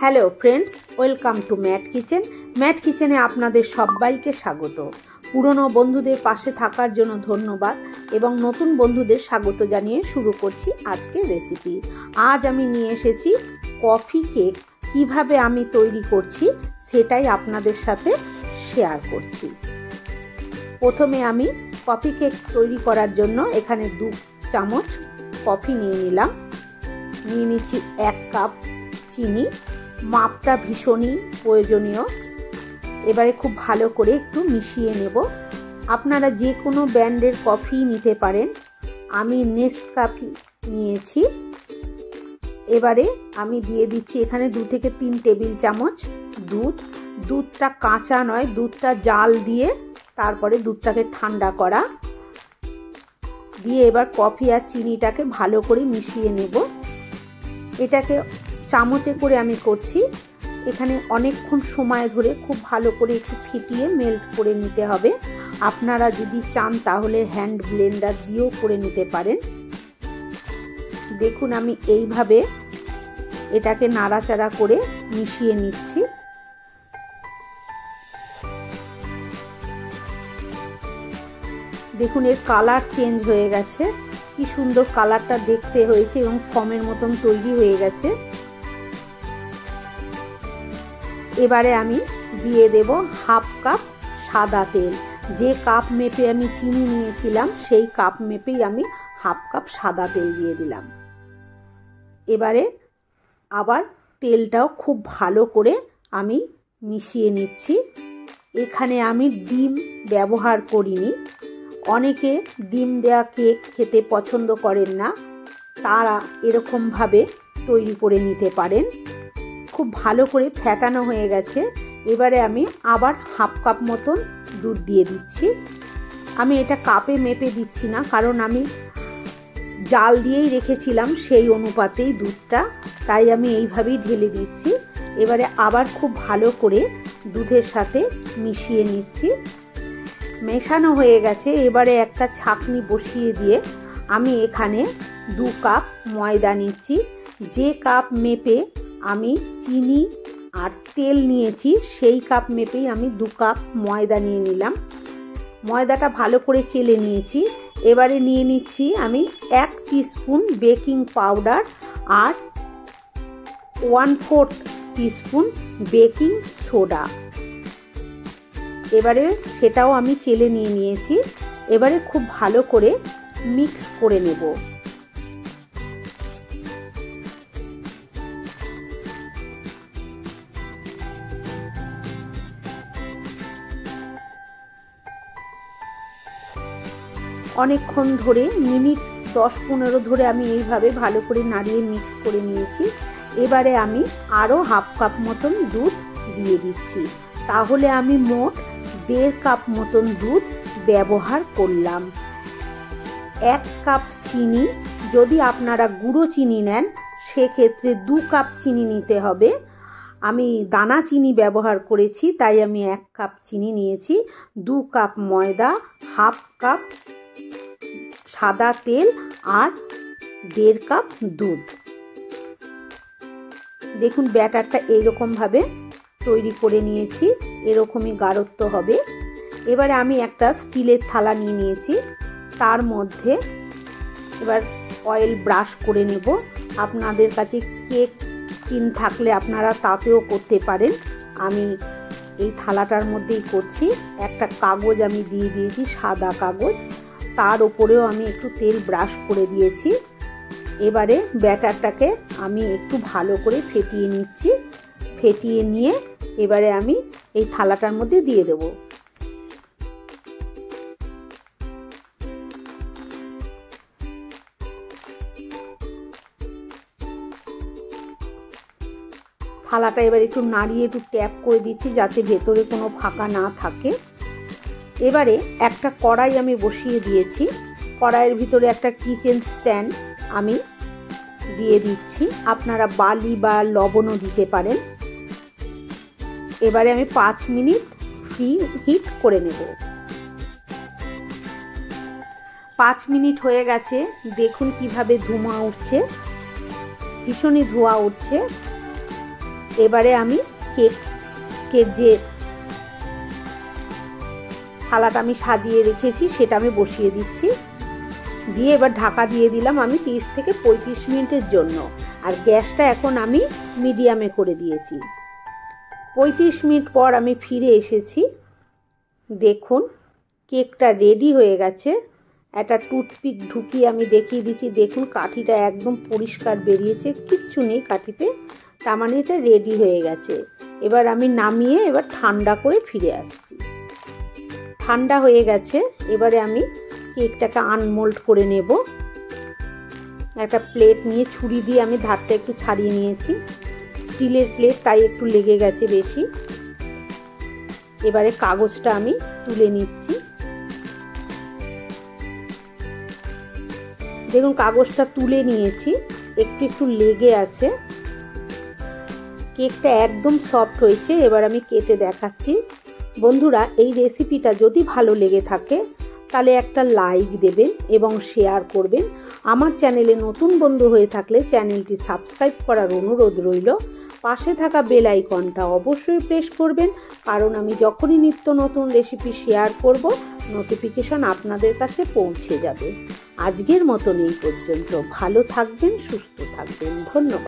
Hello friends welcome to Mat kitchen Mat কিচেনে আপনাদের সবাইকে স্বাগত। পুরনো বন্ধুদের পাশে থাকার জন্য ধন্যবাদ এবং নতুন বন্ধুদের স্বাগত জানিয়ে শুরু করছি আজকের রেসিপি আজ আমি নিয়ে এসেছি কফি কেক কীভাবে আমি তৈরি করছি সেটাই আপনাদের সাথে শেয়ার করছি। প্রথমে আমি কফি কেক তৈরি করার জন্য এখানে দু চামচ কফি নিয়ে নিলাম। নিয়ে নিচ্ছি এক কাপ চিনি। মাপটা ভীষণই প্রয়োজনীয়। এবারে খুব ভালো করে একটু মিশিয়ে নেব। আপনারা যে কোনো ব্র্যান্ডের কফি নিতে পারেন। আমি নেসকাফি নিয়েছি। এবারে আমি দিয়ে দিচ্ছি এখানে দু থেকে তিন টেবিল চামচ দুধ। দুধটা কাঁচা নয়, দুধটা জাল দিয়ে তারপরে দুধটাকে ঠান্ডা করা। দিয়ে এবার কফি আর চিনিটাকে ভালো করে মিশিয়ে নেব। এটাকে চামচে করে আমি করছি। এখানে অনেকক্ষণ সময় ধরে খুব ভালো করে একটু ফিটিয়ে মেল্ট করে নিতে হবে। আপনারা যদি চান তাহলে হ্যান্ড ব্লেন্ডার দিয়েও করে নিতে পারেন। দেখুন আমি এইভাবে এটাকে নাড়াচাড়া করে মিশিয়ে নিচ্ছি। দেখুন এর কালার চেঞ্জ হয়ে গেছে। কি সুন্দর কালারটা দেখতে হয়েছে এবং ফমের মতন তৈরি হয়ে গেছে। এবারে আমি দিয়ে দেব হাফ কাপ সাদা তেল। যে কাপ মেপে আমি চিনি নিয়েছিলাম, সেই কাপ মেপেই আমি হাফ কাপ সাদা তেল দিয়ে দিলাম। এবারে আবার তেলটাও খুব ভালো করে আমি মিশিয়ে নিচ্ছি। এখানে আমি ডিম ব্যবহার করিনি। অনেকে ডিম দেওয়া কেক খেতে পছন্দ করেন না। তারা এরকমভাবে তৈরি করে নিতে পারেন। খুব ভালো করে ফ্যাটানো হয়ে গেছে। এবারে আমি আবার হাফ কাপ মতন দুধ দিয়ে দিচ্ছি। আমি এটা কাপে মেপে দিচ্ছি না, কারণ আমি জাল দিয়েই রেখেছিলাম সেই অনুপাতেই দুধটা, তাই আমি এইভাবেই ঢেলে দিচ্ছি। এবারে আবার খুব ভালো করে দুধের সাথে মিশিয়ে নিচ্ছি। মেশানো হয়ে গেছে। এবারে একটা ছাকনি বসিয়ে দিয়ে আমি এখানে দু কাপ ময়দা নিচ্ছি। যে কাপ মেপে আমি চিনি আর তেল নিয়েছি, সেই কাপ মেপেই আমি দু কাপ ময়দা নিয়ে নিলাম। ময়দাটা ভালো করে চেলে নিয়েছি। এবারে নিয়ে নিচ্ছি আমি এক টিস্পুন বেকিং পাউডার আর one fourth teaspoon baking soda. এবারে সেটাও আমি চেলে নিয়ে নিয়েছি। এবারে খুব ভালো করে মিক্স করে নেব। অনেকক্ষণ ধরে, মিনিট দশ পনেরো ধরে আমি এইভাবে ভালো করে নাড়িয়ে মিক্স করে নিয়েছি। এবারে আমি আরও হাফ কাপ মতন দুধ দিয়ে দিচ্ছি। তাহলে আমি মোট দেড় কাপ মতন দুধ ব্যবহার করলাম। এক কাপ চিনি, যদি আপনারা গুঁড়ো চিনি নেন, সেক্ষেত্রে দু কাপ চিনি নিতে হবে। আমি দানা চিনি ব্যবহার করেছি, তাই আমি এক কাপ চিনি নিয়েছি। দু কাপ ময়দা, হাফ কাপ সাদা তেল আর দেড় কাপ দুধ। দেখুন ব্যাটারটা এইরকমভাবে তৈরি করে নিয়েছি, এরকমই গাঢ়ত্ব হবে। এবারে আমি একটা স্টিলের থালা নিয়ে নিয়েছি, তার মধ্যে এবার অয়েল ব্রাশ করে নেব। আপনাদের কাছে কেক টিন থাকলে আপনারা তাতেও করতে পারেন। আমি এই থালাটার মধ্যেই করছি, একটা কাগজ আমি দিয়ে দিয়েছি, সাদা কাগজ। তার ওপরেও আমি একটু তেল ব্রাশ করে দিয়েছি। এবারে ব্যাটারটাকে আমি একটু ভালো করে ফেটিয়ে নিচ্ছি। ফেটিয়ে নিয়ে এবারে আমি এই থালাটার মধ্যে দিয়ে দেব। থালাটা এবার একটু নাড়িয়ে একটু ট্যাপ করে দিচ্ছি যাতে ভেতরে কোনো ফাঁকা না থাকে। এবারে একটা কড়াই আমি বসিয়ে দিয়েছি। কড়াইয়ের ভিতরে একটা কিচেন স্ট্যান্ড আমি দিয়ে দিচ্ছি। আপনারা বালি বা লবণও দিতে পারেন। এবারে আমি পাঁচ মিনিট ফ্রি হিট করে নেব। পাঁচ মিনিট হয়ে গেছে। দেখুন কীভাবে ধোঁয়া উঠছে। ভীষণই ধোঁয়া উঠছে। এবারে আমি কেকের যে থালাটা আমি সাজিয়ে রেখেছি, সেটা আমি বসিয়ে দিচ্ছি। দিয়ে এবার ঢাকা দিয়ে দিলাম আমি তিরিশ থেকে পঁয়ত্রিশ মিনিটের জন্য। আর গ্যাসটা এখন আমি মিডিয়ামে করে দিয়েছি। পঁয়ত্রিশ মিনিট পর আমি ফিরে এসেছি। দেখুন, কেকটা রেডি হয়ে গেছে। একটা টুথপিক ঢুকিয়ে আমি দেখিয়ে দিচ্ছি। দেখুন, কাঠিটা একদম পরিষ্কার বেরিয়েছে। কিচ্ছু নেই কাঠিতে। তার মানে এটা রেডি হয়ে গেছে। এবার আমি নামিয়ে এবার ঠান্ডা করে ফিরে আসছি। ঠান্ডা হয়ে গেছে, এবারে আমি কেকটাকে আনমোল্ড করে নেব। একটা প্লেট নিয়ে ছুরি দিয়ে আমি ধারটা একটু ছাড়িয়ে নিয়েছি। স্টিলের প্লেট তাই একটু লেগে গেছে বেশি। এবারে কাগজটা আমি তুলে নিচ্ছি। দেখুন, কাগজটা তুলে নিয়েছি, একটু একটু লেগে আছে। কেকটা একদম সফট হয়েছে, এবার আমি কেটে দেখাচ্ছি। বন্ধুরা, এই রেসিপিটা যদি ভালো লেগে থাকে, তাহলে একটা লাইক দেবেন এবং শেয়ার করবেন। আমার চ্যানেলে নতুন বন্ধু হয়ে থাকলে চ্যানেলটি সাবস্ক্রাইব করার অনুরোধ রইল। পাশে থাকা বেল আইকনটা অবশ্যই প্রেস করবেন, কারণ আমি যখনই নিত্য নতুন রেসিপি শেয়ার করব নোটিফিকেশন আপনাদের কাছে পৌঁছে যাবে। আজকের মতন এই পর্যন্ত। ভালো থাকবেন, সুস্থ থাকবেন। ধন্যবাদ।